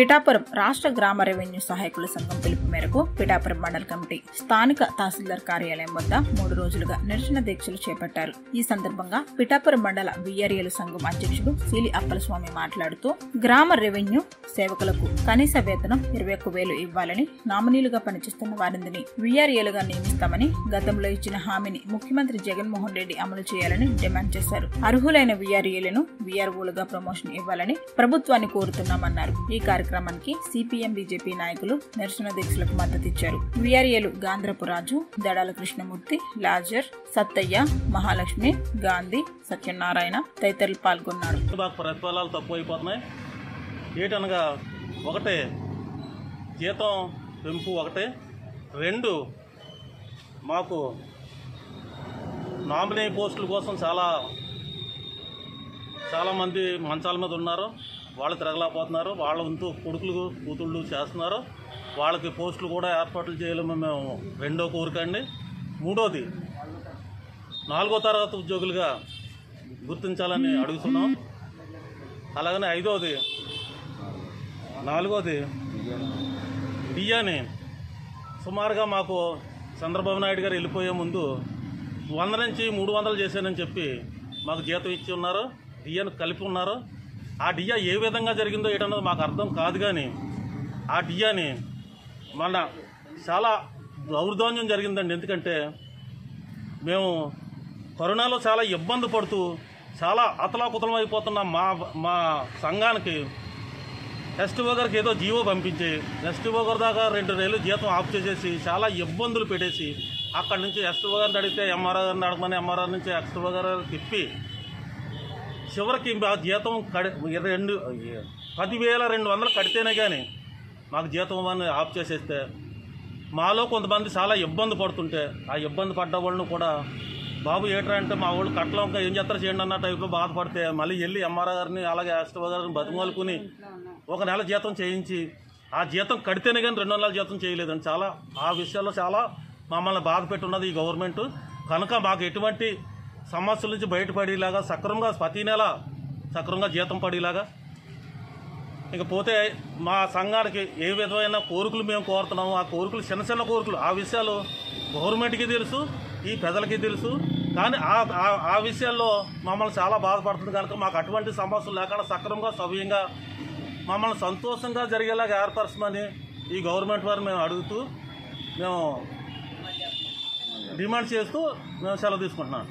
పిఠాపురం రాష్ట్ర గ్రామ రెవెన్యూ సహాయకుల సంఘం పిలుపు మేరకు పిఠాపురం మండల కమిటీ స్థానిక తహసీల్దార్ కార్యాలయం వద్ద మూడు రోజులుగా నిరసన దీక్షలు చేపట్టారు. ఈ సందర్భంగా పిఠాపురం మండల విఆర్ఏలు సంఘం అధ్యక్షుడు సీలి అప్పలస్వామి మాట్లాడుతూ గ్రామ రెవెన్యూ సేవకులకు కనీస వేతనం ఇరవై ఒక్క వేలు ఇవ్వాలని నామినీలుగా పనిచేస్తున్న వారిందిని విఆర్ఏలుగా నియమిస్తామని గతంలో ఇచ్చిన హామీని ముఖ్యమంత్రి జగన్మోహన్ రెడ్డి అమలు చేయాలని డిమాండ్ చేశారు. అర్హులైన విఆర్ఏలను విఆర్ఓలుగా ప్రమోషన్ ఇవ్వాలని ప్రభుత్వాన్ని కోరుతున్నామన్నారు. ఈ కార్యక్రమానికి సిపిఎం బీజేపీ నాయకులు నిరసన దీక్షలకు మద్దతిచ్చారు విఆర్ఏలు గాంధ్రపు రాజు దడాల కృష్ణమూర్తి లాజర్ సత్తయ్య మహాలక్ష్మి గాంధీ సత్యనారాయణ తదితరులు పాల్గొన్నారు. ప్రతిఫలాలు తక్కువ ఏటనగా ఒకటే జీతం పెంపు ఒకటే. రెండు మాకు నామినీ పోస్టుల కోసం చాలా చాలామంది మంచాల మీద ఉన్నారు. వాళ్ళు తిరగలేకపోతున్నారు వాళ్ళ వంతు కొడుకులు కూతుళ్ళు చేస్తున్నారు. వాళ్ళకి పోస్టులు కూడా ఏర్పాట్లు చేయలేము మేము రెండో కోరికండి. మూడోది నాలుగో తరగతి ఉద్యోగులుగా గుర్తించాలని అడుగుతున్నాం. అలాగనే ఐదోది నాలుగోది బియ్యాన్ని సుమారుగా మాకు చంద్రబాబు నాయుడు గారు వెళ్ళిపోయే ముందు వంద నుంచి మూడు వందలు చేశానని చెప్పి మాకు జీతం ఇచ్చి ఉన్నారు బియ్యాన్ని కలిపి ఉన్నారు. ఆ డియా ఏ విధంగా జరిగిందో ఏటన్నది మాకు అర్థం కాదు కానీ ఆ డియాని మన చాలా దౌర్దాన్యం జరిగిందండి. ఎందుకంటే మేము కరోనాలో చాలా ఇబ్బంది పడుతూ చాలా అతలాకుతలం అయిపోతున్న మా మా సంఘానికి ఎస్టీఓ గారికి ఏదో జీవో పంపించి ఎస్టీఓ గారి దాకా రెండు నెలలు జీతం ఆఫ్ చేసేసి చాలా ఇబ్బందులు పెట్టేసి అక్కడి నుంచి ఎస్టీఓ గారిని అడిగితే ఎంఆర్ఆర్ గారిని అడగమని ఎంఆర్ఆర్ నుంచి ఎస్టీఓ గారు తిప్పి చివరికి ఆ జీతం కడి రెండు పదివేల రెండు వందలు కడితేనే కానీ మాకు జీతం అని ఆఫ్ చేసేస్తే మాలో కొంతమంది చాలా ఇబ్బంది పడుతుంటే ఆ ఇబ్బంది పడ్డ వాళ్ళను కూడా బాబు ఏట్రా అంటే మా వాళ్ళు కట్టలో ఇంకా ఏం చేస్తారు చేయండి అన్న టైప్లో బాధపడితే మళ్ళీ వెళ్ళి ఎంఆర్ఆర్ గారిని అలాగే ఎస్టో గారిని బతిమాలుకుని ఒక నెల జీతం చేయించి ఆ జీతం కడితేనే కానీ రెండు నెలల జీతం చేయలేదండి. చాలా ఆ విషయాల్లో చాలా మమ్మల్ని బాధ పెట్టున్నది ఈ గవర్నమెంట్. కనుక మాకు ఎటువంటి సమస్యల నుంచి బయటపడేలాగా సక్రమంగా ప్రతి నెల సక్రమంగా జీతం పడేలాగా. ఇకపోతే మా సంఘానికి ఏ విధమైన కోరికలు మేము కోరుతున్నాము ఆ కోరికలు చిన్న చిన్న కోరికలు ఆ విషయాలు గవర్నమెంట్కి తెలుసు ఈ ప్రజలకి తెలుసు. కానీ ఆ ఆ- విషయాల్లో మమ్మల్ని చాలా బాధపడుతుంది కనుక మాకు అటువంటి సమస్యలు లేకుండా సక్రమంగా సవ్యంగా మమ్మల్ని సంతోషంగా జరిగేలాగా ఏర్పరచమని ఈ గవర్నమెంట్ వారు మేము అడుగుతూ మేము డిమాండ్ చేస్తూ మేము సెలవు తీసుకుంటున్నాను